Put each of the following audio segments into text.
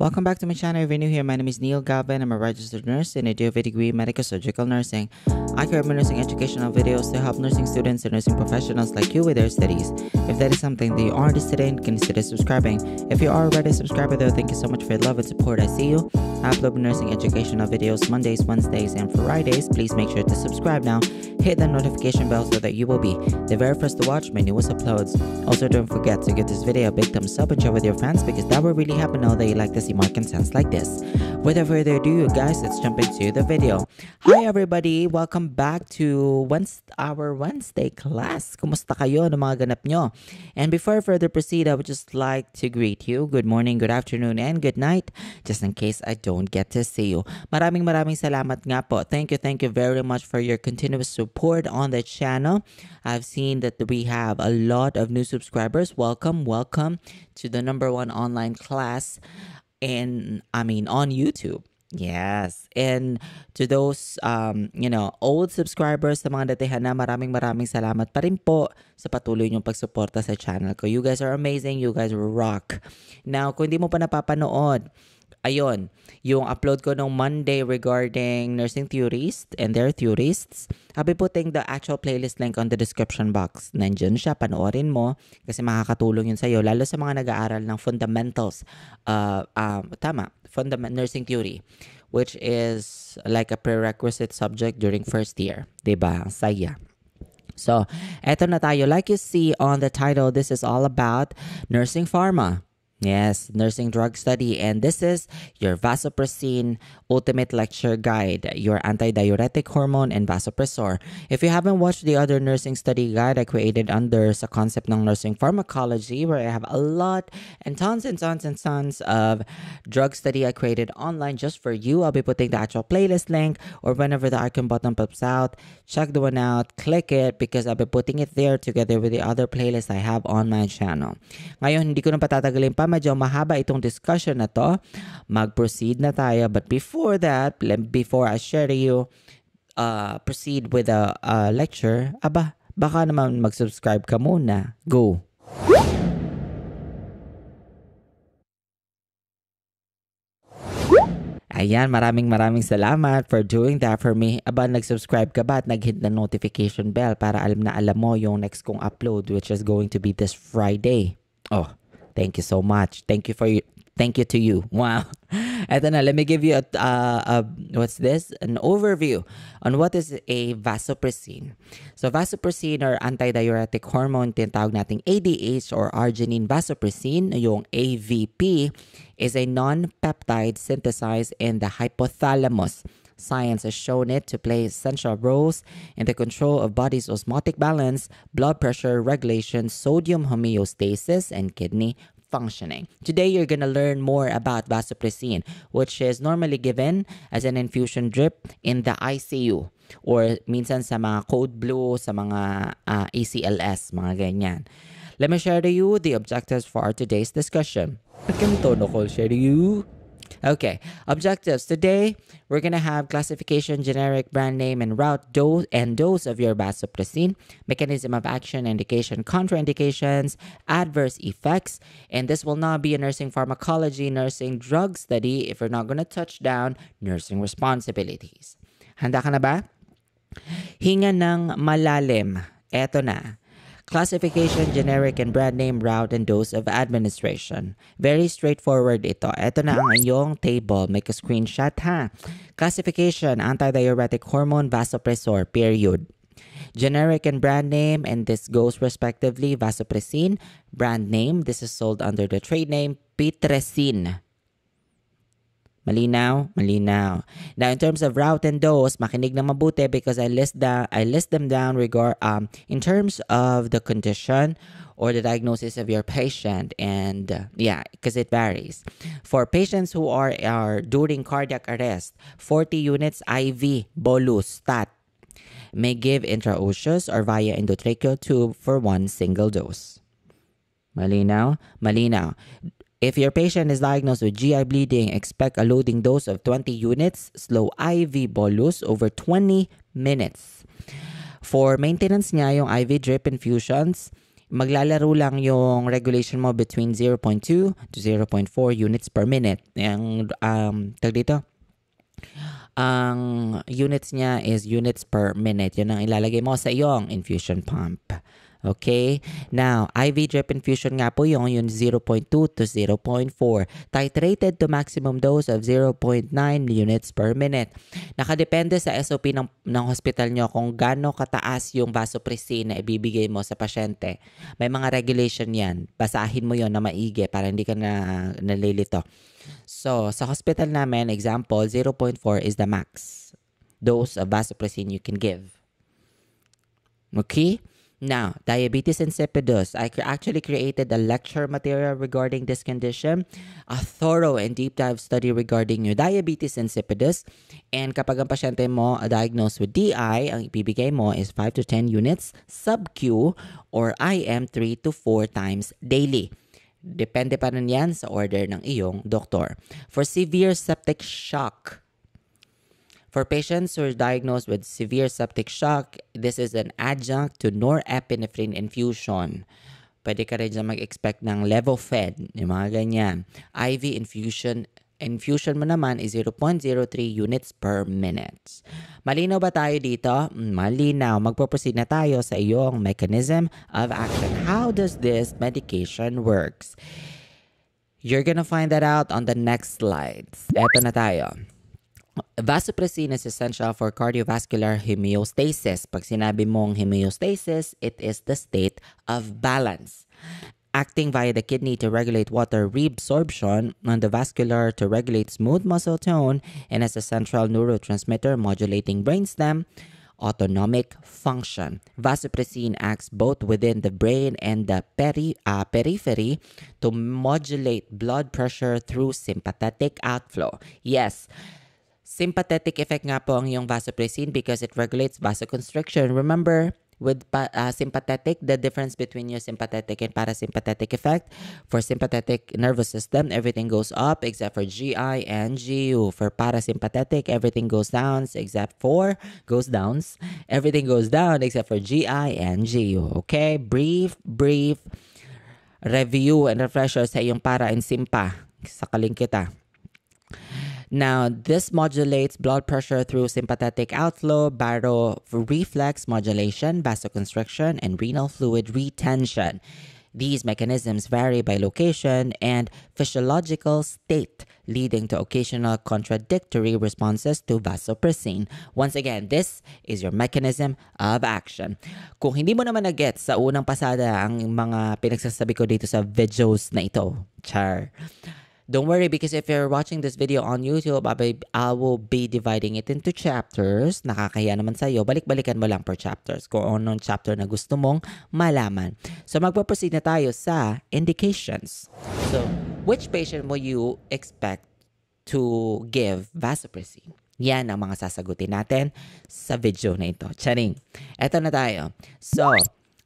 Welcome back to my channel. If you're new here, my name is Neil Galvin. I'm a registered nurse and I do have a degree in medical surgical nursing. I create my nursing educational videos to help nursing students and nursing professionals like you with their studies. If that is something that you are interested in, consider subscribing. If you are already a subscriber though, thank you so much for your love and support. I see you. I upload nursing educational videos Mondays, Wednesdays, and Fridays. Please make sure to subscribe now. Hit the notification bell so that you will be the very first to watch my newest uploads. Also, don't forget to give this video a big thumbs up and share with your friends because that will really help me know that you like this Mark and Sense like this. Without further ado, guys, let's jump into the video. Hi everybody! Welcome back to our Wednesday class. Kumusta kayo ng mga ganap nyo? And before I further proceed, I would just like to greet you. Good morning, good afternoon, and good night. Just in case I don't get to see you. Maraming maraming salamat nga po. Thank you, thank you very much for your continuous support on the channel. I've seen that we have a lot of new subscribers. Welcome, welcome to the number one online class in I mean on YouTube. Yes. And to those um, you know, old subscribers sa mga datihan na maraming maraming salamat pa rin po sa patuloy niyong pagsuporta sa channel ko. You guys are amazing. You guys rock. Now, kung hindi mo pa napapanood, ayun, yung upload ko nung Monday regarding nursing theorists and their theorists, I'll be putting the actual playlist link on the description box. Nandiyan siya, panoorin mo kasi makakatulong yun sa'yo, lalo sa mga nag-aaral ng fundamentals, uh, uh, tama, fundament nursing theory, which is like a prerequisite subject during first year. Diba? Saya. So, eto na tayo. Like you see on the title, this is all about nursing pharma. Yes, nursing drug study. And this is your vasopressin ultimate lecture guide, your antidiuretic hormone and vasopressor. If you haven't watched the other nursing study guide I created under sa concept ng nursing pharmacology, where I have a lot and tons and tons and tons of drug study I created online just for you. I'll be putting the actual playlist link or whenever the icon button pops out, check the one out, click it because I'll be putting it there together with the other playlist I have on my channel. Ngayon, hindi ko na patatagalin pa medyo mahaba itong discussion na to. Mag-proceed na tayo. But before that, before I share to you, uh, proceed with a, a lecture, aba, baka naman mag-subscribe ka muna. Go! Ayan, maraming maraming salamat for doing that for me. Aba, nag-subscribe ka ba at nag-hit the notification bell para alam na alam mo yung next kong upload which is going to be this Friday. Oh, Thank you so much. Thank you for you. Thank you to you. Wow. Eto na, let me give you a, uh, a, what's this? An overview on what is a vasopressin. So vasopressin or antidiuretic hormone, tinatawag nating ADH or arginine vasopressin, yung AVP, is a non-peptide synthesized in the hypothalamus. Science has shown it to play essential roles in the control of body's osmotic balance, blood pressure regulation, sodium homeostasis, and kidney functioning. Today, you're going to learn more about vasopressin, which is normally given as an infusion drip in the ICU or minsan sa mga code blue, sa mga uh, ACLS, mga ganyan. Let me share to you the objectives for our today's discussion. Ba't ganito, Nicole? Share to you? Okay, objectives. Today, we're going to have classification, generic, brand name, and route dose and dose of your vasopressin, mechanism of action, indication, contraindications, adverse effects. And this will not be a nursing pharmacology, nursing drug study if we're not going to touch down nursing responsibilities. Handa ka na ba? Hinga ng malalim. Eto na. Classification, generic, and brand name, route, and dose of administration. Very straightforward ito. Ito na ang inyong table. Make a screenshot ha. Classification, antidiuretic hormone, vasopressor, period. Generic and brand name, and this goes respectively, vasopressin. Brand name, this is sold under the trade name Pitresin. Malinaw? Malinaw. Now, in terms of route and dose, makinig na mabuti because I list the I list them down regard um in terms of the condition or the diagnosis of your patient. And uh, yeah because it varies. For patients who are are during cardiac arrest 40 units iv bolus stat may give intraosseous or via endotracheal tube for one single dose. Malinaw? Malinaw If your patient is diagnosed with GI bleeding, expect a loading dose of 20 units, slow IV bolus over 20 minutes. For maintenance niya yung IV drip infusions, maglalaro lang yung regulation mo between 0.2 to 0.4 units per minute. Yung, um, tag dito, ang units niya is units per minute. Yun ang ilalagay mo sa iyong infusion pump. Okay? Now, IV drip infusion nga po yung, yung 0.2 to 0.4. Titrated to maximum dose of 0.9 units per minute. Nakadepende sa SOP ng, ng hospital nyo kung gaano kataas yung vasopressin na ibibigay mo sa pasyente. May mga regulation yan. Basahin mo yon na maigi para hindi ka na nalilito. So, sa hospital namin, example, 0.4 is the max dose of vasopressin you can give. Okay? Now, diabetes insipidus. I actually created a lecture material regarding this condition, a thorough and deep dive study regarding your diabetes insipidus. And kapag ang pasyente mo diagnosed with DI, ang ibibigay mo is 5 to 10 units sub-Q or IM 3 to 4 times daily. Depende pa rin yan sa order ng iyong doktor. For severe septic shock, For patients who are diagnosed with severe septic shock, this is an adjunct to norepinephrine infusion. Pwede ka rin mag-expect ng levo-fed, yung mga ganyan. IV infusion infusion mo naman is 0.03 units per minute. Malinaw ba tayo dito? Malinaw. Magpo-proceed na tayo sa iyong mechanism of action. How does this medication works? You're gonna find that out on the next slides. Eto na tayo. Vasopressin is essential for cardiovascular homeostasis. Pag sinabi mong homeostasis, it is the state of balance. Acting via the kidney to regulate water reabsorption and the vascular to regulate smooth muscle tone and as a central neurotransmitter modulating brainstem, autonomic function. Vasopressin acts both within the brain and the peri- uh, periphery to modulate blood pressure through sympathetic outflow. Yes, Sympathetic effect nga po ang iyong vasopressin because it regulates vasoconstriction. Remember, with uh, sympathetic, the difference between your sympathetic and parasympathetic effect. For sympathetic nervous system, everything goes up except for GI and GU. For parasympathetic, everything goes down except for goes downs. Everything goes down except for GI and GU. Okay? Brief, brief review and refresher sa iyong para and simpa. Sakaling kita. Now, this modulates blood pressure through sympathetic outflow, baroreflex modulation, vasoconstriction, and renal fluid retention. These mechanisms vary by location and physiological state, leading to occasional contradictory responses to vasopressin. Once again, this is your mechanism of action. Kung hindi mo naman na-get sa unang pasada ang mga pinagsasabi ko dito sa videos na ito, char, Don't worry because if you're watching this video on YouTube, I will be dividing it into chapters. Nakakaya naman sa iyo. Balik-balikan mo lang per chapters kung anong chapter na gusto mong malaman. So magpo-proceed na tayo sa indications. So, which patient will you expect to give vasopressin? Yan ang mga sasagutin natin sa video na ito. Charing. Eto na tayo. So,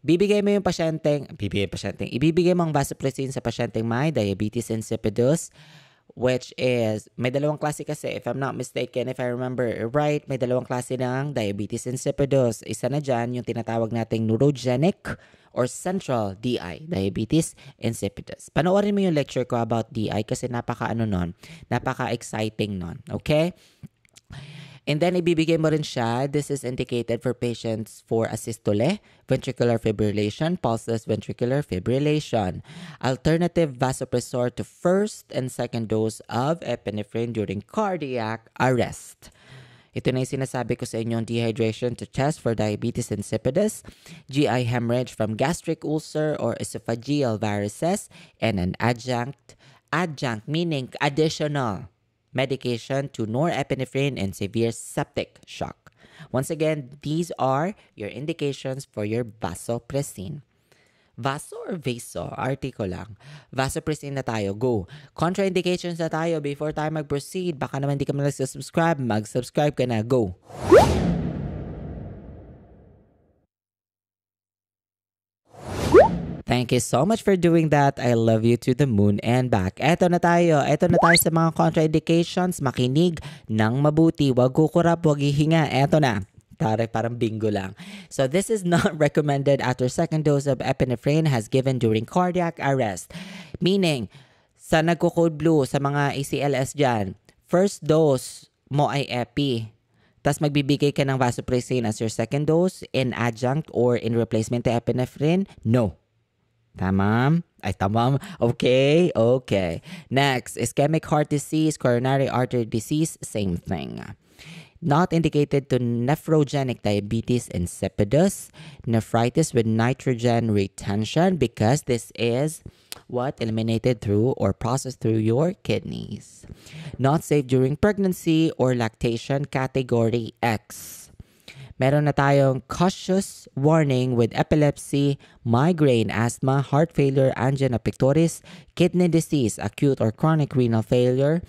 Bibigay mo yung pasyenteng, bibigay pasyenteng, ibibigay mo ang vasopressin sa pasyenteng may diabetes insipidus, which is, may dalawang klase kasi, if I'm not mistaken, if I remember right, may dalawang klase ng diabetes insipidus. Isa na dyan, yung tinatawag nating neurogenic or central DI, diabetes insipidus. Panoorin mo yung lecture ko about DI kasi napaka ano nun, napaka exciting nun. Okay? And then ibibigay mo rin siya, this is indicated for patients for asystole, ventricular fibrillation, pulseless ventricular fibrillation. Alternative vasopressor to first and second dose of epinephrine during cardiac arrest. Ito na yung sinasabi ko sa inyong dehydration to test for diabetes insipidus, GI hemorrhage from gastric ulcer or esophageal varices, and an adjunct, adjunct meaning additional medication to norepinephrine and severe septic shock. Once again, these are your indications for your vasopressin. Vaso or vaso? Article lang. Vasopressin na tayo. Go. Contraindications na tayo before tayo mag-proceed. Baka naman di ka man subscribe Mag-subscribe ka na. Go. Thank you so much for doing that. I love you to the moon and back. Eto na tayo. Eto na tayo sa mga contraindications. Makinig ng mabuti. Huwag kukurap, huwag hihinga. Eto na. Tare, parang bingo lang. So this is not recommended after second dose of epinephrine has given during cardiac arrest. Meaning, sa nagko-code blue, sa mga ACLS dyan, first dose mo ay epi. Tapos magbibigay ka ng vasopressin as your second dose in adjunct or in replacement to epinephrine? No. Tamam? Ay, tamam. Okay, okay. Next, ischemic heart disease, coronary artery disease, same thing. Not indicated to nephrogenic diabetes insipidus, nephritis with nitrogen retention because this is what eliminated through or processed through your kidneys. Not safe during pregnancy or lactation category X. Meron na tayong cautious warning with epilepsy, migraine, asthma, heart failure, angina pectoris, kidney disease, acute or chronic renal failure,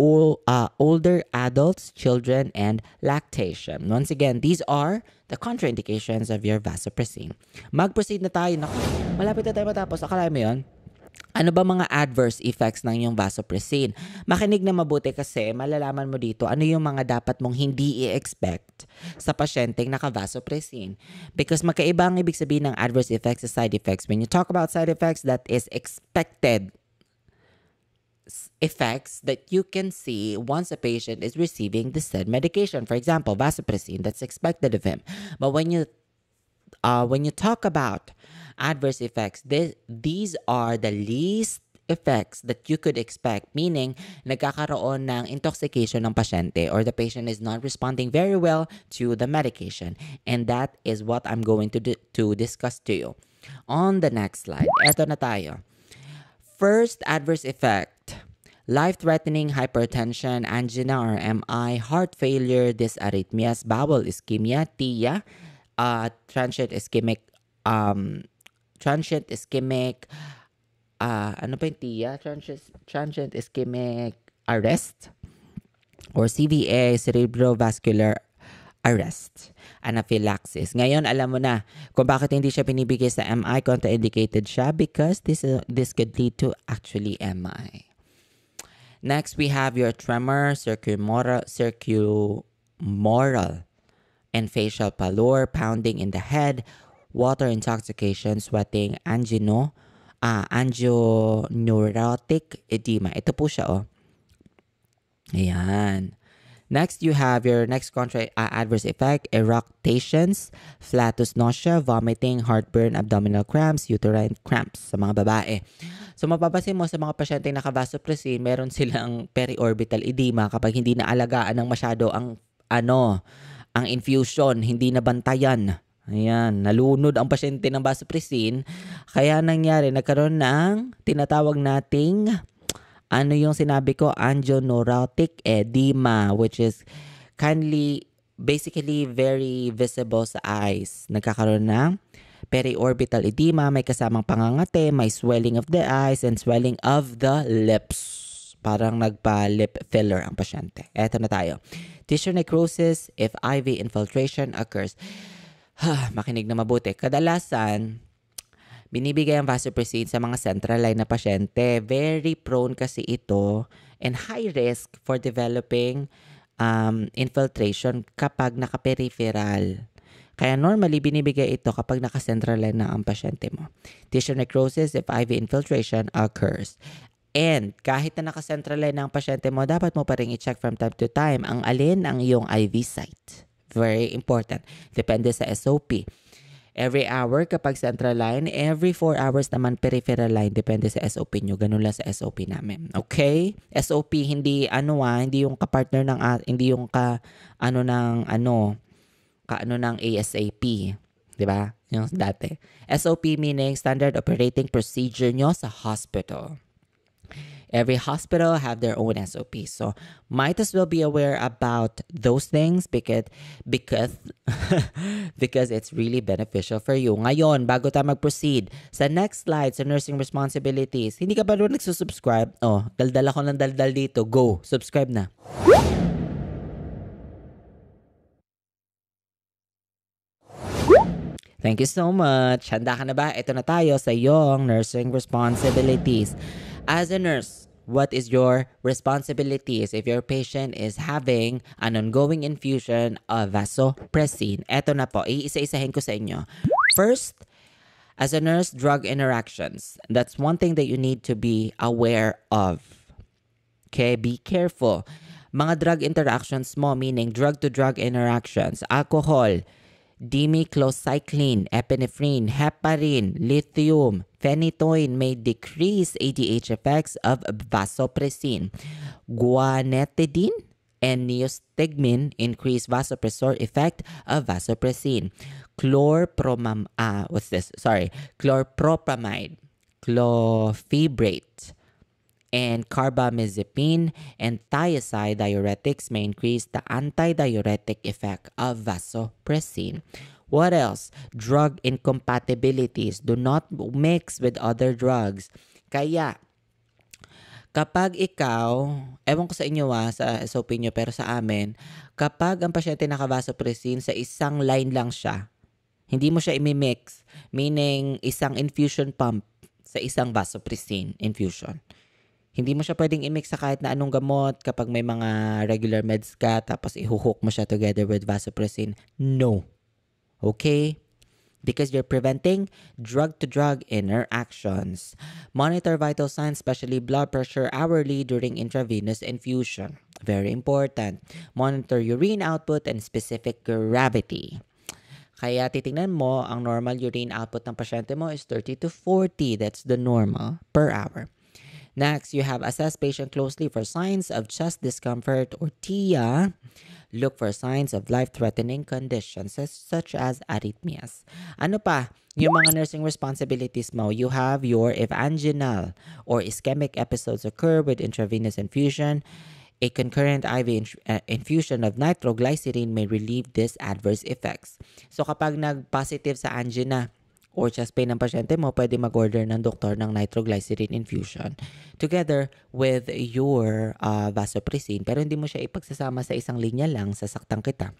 all, uh, older adults, children, and lactation. Once again, these are the contraindications of your vasopressin. Mag-proceed na tayo. Naku, malapit na tayo matapos. Akala mo yun? Ano ba mga adverse effects ng iyong vasopressin? Makinig na mabuti kasi malalaman mo dito ano yung mga dapat mong hindi i-expect sa pasyenteng naka-vasopressin. Because magkaiba ang ibig sabihin ng adverse effects sa side effects. When you talk about side effects, that is expected effects that you can see once a patient is receiving the said medication. For example, vasopressin, that's expected of him. But when you uh, when you talk about adverse effects. This, these are the least effects that you could expect, meaning nagkakaroon ng intoxication ng pasyente or the patient is not responding very well to the medication. And that is what I'm going to, do, to discuss to you. On the next slide, eto na tayo. First adverse effect, life-threatening hypertension, angina or MI, heart failure, dysarrhythmias, bowel ischemia, TIA, uh, transient ischemic um, transient ischemic, uh, ano pa yung TIA? Transient, transient ischemic arrest or CVA, cerebrovascular arrest, anaphylaxis. Ngayon, alam mo na kung bakit hindi siya pinibigay sa MI, contraindicated siya because this, uh, this could lead to actually MI. Next, we have your tremor, circumoral, circumoral and facial pallor, pounding in the head, water intoxication, sweating, angino, ah, angioneurotic edema. Ito po siya, oh. Ayan. Next, you have your next contra uh, adverse effect, eructations, flatus nausea, vomiting, heartburn, abdominal cramps, uterine cramps sa mga babae. So mapapansin mo sa mga pasyente na vasopressin, meron silang periorbital edema kapag hindi na alagaan ng masyado ang ano, ang infusion, hindi na bantayan Ayan, nalunod ang pasyente ng vasopressin. Kaya nangyari, nagkaroon ng tinatawag nating, ano yung sinabi ko, angioneurotic edema, which is kindly, basically very visible sa eyes. Nagkakaroon ng periorbital edema, may kasamang pangangate, may swelling of the eyes, and swelling of the lips. Parang nagpa-lip filler ang pasyente. Eto na tayo. Tissue necrosis if IV infiltration occurs makinig na mabuti. Kadalasan, binibigay ang vasopressin sa mga central line na pasyente. Very prone kasi ito and high risk for developing um, infiltration kapag naka-peripheral. Kaya normally, binibigay ito kapag naka-central line na ang pasyente mo. Tissue necrosis if IV infiltration occurs. And kahit na naka-central line na ang pasyente mo, dapat mo pa rin i-check from time to time ang alin ang iyong IV site. Very important. Depende sa SOP. Every hour kapag central line, every 4 hours naman peripheral line. Depende sa SOP nyo. Ganun lang sa SOP namin. Okay? SOP, hindi ano ah, hindi yung ka-partner ng, uh, hindi yung ka, ano ng, ano, ka ano ng ASAP. Di ba? Yung dati. SOP meaning Standard Operating Procedure nyo sa hospital. Every hospital have their own SOP. So might as well be aware about those things because because because it's really beneficial for you. Ngayon, bago tayo mag-proceed sa next slide sa nursing responsibilities, hindi ka ba doon nagsusubscribe? Oh, daldal ako ng daldal dito. Go, subscribe na. Thank you so much. Handa ka na ba? Ito na tayo sa iyong nursing responsibilities. As a nurse, what is your responsibilities if your patient is having an ongoing infusion of vasopressin? Eto na po, iisa-isahin ko sa inyo. First, as a nurse, drug interactions. That's one thing that you need to be aware of. Okay, be careful. Mga drug interactions mo, meaning drug-to-drug interactions, alcohol, demiclocycline, epinephrine, heparin, lithium, phenytoin may decrease ADH effects of vasopressin. Guanetidine and neostigmine increase vasopressor effect of vasopressin. Chlorpromam, ah, what's this? Sorry, chlorpropamide, clofibrate, and carbamazepine and thiazide diuretics may increase the antidiuretic effect of vasopressin. What else? Drug incompatibilities. Do not mix with other drugs. Kaya, kapag ikaw, ewan ko sa inyo ah, sa SOP nyo, pero sa amin, kapag ang pasyente nakavasopressin, sa isang line lang siya, hindi mo siya imimix, meaning isang infusion pump sa isang vasopressin infusion. Hindi mo siya pwedeng i-mix sa kahit na anong gamot kapag may mga regular meds ka tapos ihuhook mo siya together with vasopressin. No. Okay? Because you're preventing drug-to-drug interactions. Monitor vital signs, especially blood pressure, hourly during intravenous infusion. Very important. Monitor urine output and specific gravity. Kaya titingnan mo, ang normal urine output ng pasyente mo is 30 to 40. That's the normal per hour. Next, you have assess patient closely for signs of chest discomfort or TIA. Look for signs of life-threatening conditions such as arrhythmias. Ano pa? Yung mga nursing responsibilities mo, you have your if anginal or ischemic episodes occur with intravenous infusion, a concurrent IV uh, infusion of nitroglycerin may relieve these adverse effects. So kapag nag-positive sa angina, or chest pain ng pasyente mo, pwede mag-order ng doktor ng nitroglycerin infusion together with your uh, vasopressin. Pero hindi mo siya ipagsasama sa isang linya lang, sa saktang kita.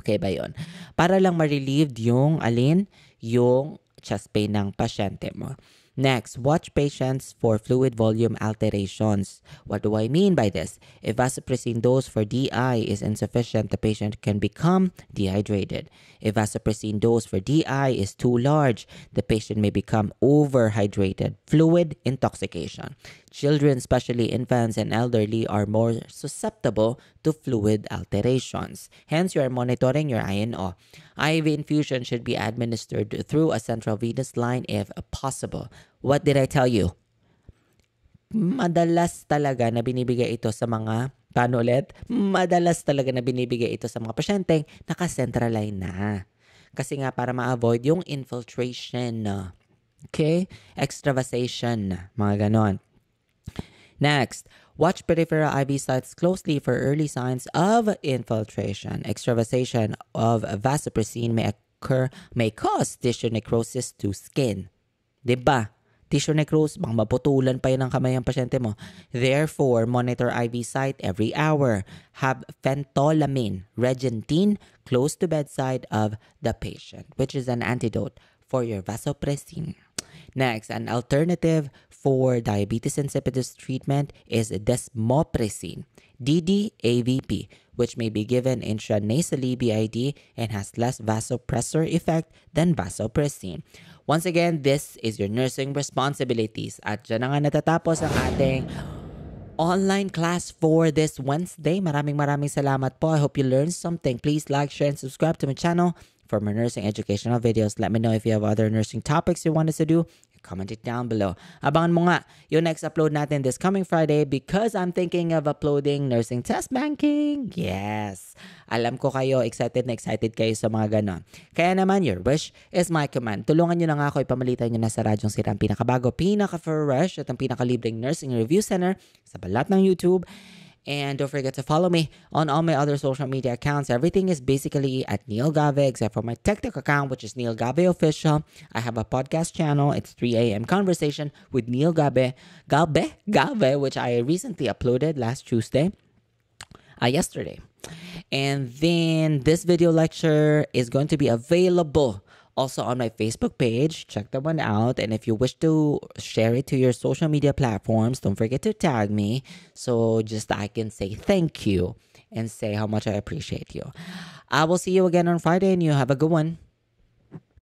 Okay ba yun? Para lang ma-relieved yung alin, yung chest pain ng pasyente mo. Next, watch patients for fluid volume alterations. What do I mean by this? If vasopressin dose for DI is insufficient, the patient can become dehydrated. If vasopressin dose for DI is too large, the patient may become overhydrated, fluid intoxication. Children, especially infants and elderly, are more susceptible to fluid alterations. Hence, you are monitoring your INO. IV infusion should be administered through a central venous line if possible. What did I tell you? Madalas talaga na binibigay ito sa mga Paano ulit? Madalas talaga na binibigay ito sa mga pasyenteng naka-centraline na. Kasi nga para ma-avoid yung infiltration. Okay? Extravasation. Mga ganon. Next, watch peripheral IV sites closely for early signs of infiltration. Extravasation of vasopressin may occur, may cause tissue necrosis to skin. 'Di ba? tissue necrosis, bang maputulan pa yun ang kamay ng pasyente mo. Therefore, monitor IV site every hour. Have phentolamine, regentine, close to bedside of the patient, which is an antidote for your vasopressin. Next, an alternative for diabetes insipidus treatment is desmopressin, DD-AVP, which may be given intranasally BID and has less vasopressor effect than vasopressin. Once again, this is your nursing responsibilities. At dyan na nga natatapos ang ating online class for this Wednesday. Maraming maraming salamat po. I hope you learned something. Please like, share, and subscribe to my channel for more nursing educational videos. Let me know if you have other nursing topics you want us to do. Comment it down below. Abangan mo nga yung next upload natin this coming Friday because I'm thinking of uploading nursing test banking. Yes! Alam ko kayo, excited na excited kayo sa mga ganon. Kaya naman, your wish is my command. Tulungan nyo na nga ako, ipamalitan nyo na sa radyong sira ang pinakabago, pinaka-fresh at ang pinakalibreng nursing review center sa balat ng YouTube. And don't forget to follow me on all my other social media accounts. Everything is basically at Neil Gave, except for my TikTok account, which is Neil Gave Official. I have a podcast channel. It's 3 a.m. Conversation with Neil Gabe, Gabe, Gave, which I recently uploaded last Tuesday, uh, yesterday. And then this video lecture is going to be available Also on my Facebook page, check that one out. And if you wish to share it to your social media platforms, don't forget to tag me so just I can say thank you and say how much I appreciate you. I will see you again on Friday and you have a good one.